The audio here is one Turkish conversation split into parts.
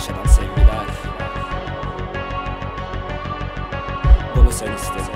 Kargaşadan sevgiler Bunu sen istedin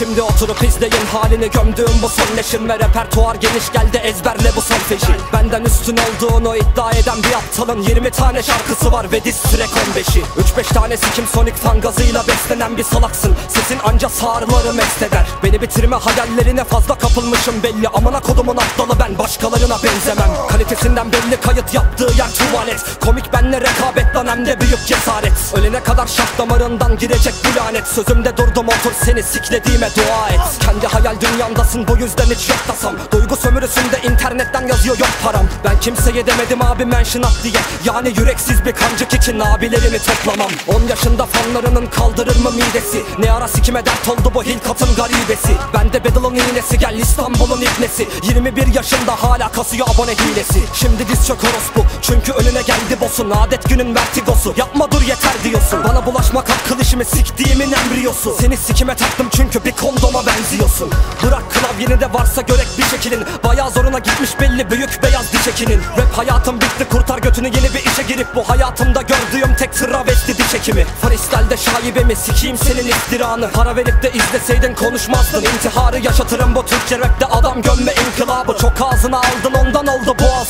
Şimdi oturup izleyin halini. Gömdüğüm bu son neşim Ve repertuar geniş geldi ezberle bu son feşi Benden üstün olduğunu iddia eden bir aptalın 20 tane şarkısı var ve diss track 15'i 3-5 tanesi kim Sonic fan gazıyla beslenen bir salaksın. Sesin anca sağırları mest eder. Beni bitirme hayallerine fazla kapılmışım belli. Amına kodumun aptalı ben başkalarına benzemem. Kalitesinden belli kayıt yaptığı yer tuvalet. Komik benle rekabet lan hem de büyük cesaret. Ölene kadar şah damarından girecek bu lanet. Sözümde durdum otur seni siklediğime dua et. Kendi hayal dünyandasın. Bu yüzden hiç yok tasam Duygu sömürüsünde internetten yazıyor yok param. Ben kimseye demedim abi mention at diye. Yani yüreksiz bir kancık için abilerimi toplamam. 10 yaşında fanlarının kaldırır mı midesi? Ne ara sikime dert oldu bu hilkatın garibesi? Bende Beddle'ın iğnesi gel İstanbul'un ibnesi 21 yaşında hala kasıyor abone hilesi. Şimdi diz çök orospu çünkü önüne geldi boss'un. Adet günün vertigosu. Yapma dur yeter diyorsun. Bana bulaşmak hakkı dişimi siktiğimin embriyosu. Seni sikime taktım çünkü bir kondoma benziyorsun. Bırak klavyeni de varsa görek bir şekilin. Bayağı zoruna gitmiş belli büyük beyaz diş ekinin. Rap hayatım bitti kurtar götünü yeni bir işe girip Bu hayatımda gördüğüm tek travesti diş ekimi. Freestyle'de şaibemi sikeyim senin iftiranı. Para verip de izleseydin konuşmazdın. İntiharı yaşatırım bu Türkçe rapte. Adam gömme inkılabı. Çok ağzına aldın ondan oldu boğaz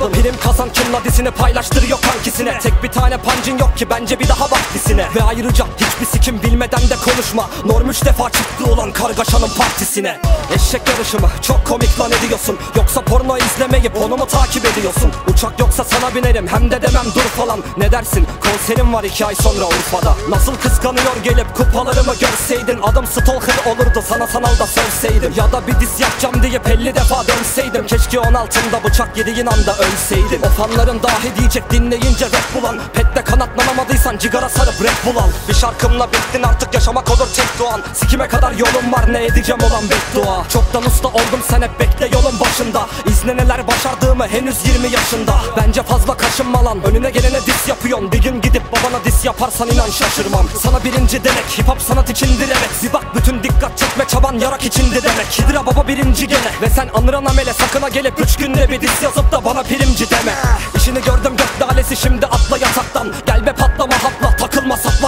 iltihabı Prim kazan kim ladisini paylaştırıyor kankisine. Tek bir tane pancın yok ki bence bir daha bak dizine Ve ayrıca hiçbir sikim bilmeden de konuşma. Norm üç defa çıktı olan kargaşanın partisine. Eşek yarışımı çok komik lan ediyorsun. Yoksa porno izlemeyip onu mu takip ediyorsun? Uçak yoksa sana binerim hem de demem dur falan. Ne dersin? Konserim var iki ay sonra Urfa'da. Nasıl kıskanıyor gelip kupalarımı görseydin? Adım stalker olurdu sana sanal da sövseydim. Ya da bir diz yapacağım diye 50 defa dönseydim. Keşke 16'ında bıçak yediğin anda ölseydim O fanların dahi diyecek dinleyince rap bulan Pette kanatlanamadıysan cigara sarıp rap bulan Bir şarkımla bittin artık yaşamak olur tek doğan. Sikime kadar yolum var ne edeceğim olan beddua. Çoktan usta oldum sen hep bekle yolun başında. İzle neler başardığımı henüz 20 yaşında. Bence fazla kaşınma lan önüne gelene dis yapıyorsun. Bir gün gidip babana dis yaparsan inan şaşırmam. Sana birinci demek hip hop sanat içindir evet. Bir bak bütün dikkat çekme çaban yarak içindi demek. Hidra baba birinci gene. Ve sen anıran amele sakına gelip Üç günde bir dis yazıp da bana primci deme İşini gördüm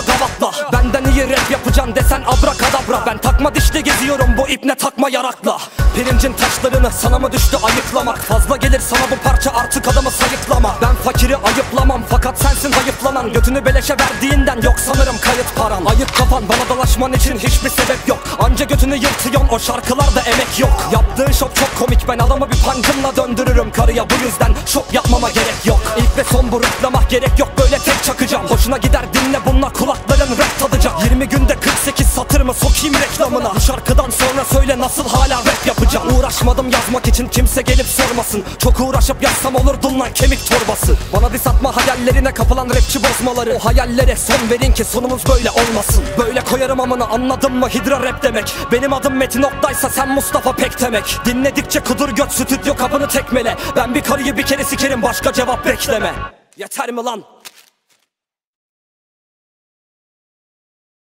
gavatla Benden iyi rap yapacaksın desen abrakadabra. Ben takma dişli geziyorum bu ipne takma yarakla. Pirincin taşlarını sana mı düştü ayıklamak Fazla gelir sana bu parça artık adamı sayıklama. Ben fakiri ayıplamam fakat sensin zayıflanan Götünü beleşe verdiğinden yok sanırım kayıt paran. Ayıp kafan bana dolaşman için hiçbir sebep yok. Anca götünü yırtıyorsun o şarkılarda emek yok. Yaptığın şok çok komik ben adamı bir pancımla döndürürüm. Karıya Bu yüzden şok yapmama gerek yok. İlk ve son bu gerek yok böyle tek çakacağım. Hoşuna gider dinle bununla kulakların rap tadacak. 20 günde 48 satır mı sokayım reklamına. Bu şarkıdan sonra söyle nasıl hala rap yapacağım? Uğraşmadım yazmak için kimse gelip sormasın. Çok uğraşıp yazsam olurdun lan kemik torbası. Bana dis atma hayallerine kapılan rapçi bozmaları. O hayallere son verin ki sonumuz böyle olmasın. Böyle koyarım amına anladın mı? Hidra rap demek. Benim adım Metin Oktay'sa sen Mustafa Pek demek. Dinledikçe kudur göt stüdyo kapını tekmele. Ben bir karıyı bir kere sikerim başka cevap bekleme. Yeter mi lan